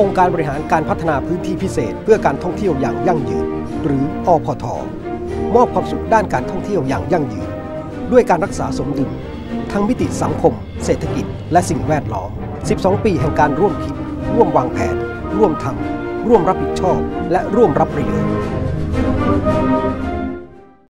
องค์การบริหารการพัฒนาพื้นที่พิเศษ เพื่อการท่องเที่ยวอย่างยั่งยืน หรืออพท มอบความสุขด้านการท่องเที่ยวอย่างยั่งยืน ด้วยการรักษาสมดุลทั้งมิติสังคม เศรษฐกิจ และสิ่งแวดล้อม 12 ปีแห่งการร่วมคิด ร่วมวางแผน ร่วมทำร่วมรับผิดชอบ และร่วมรับประโยชน์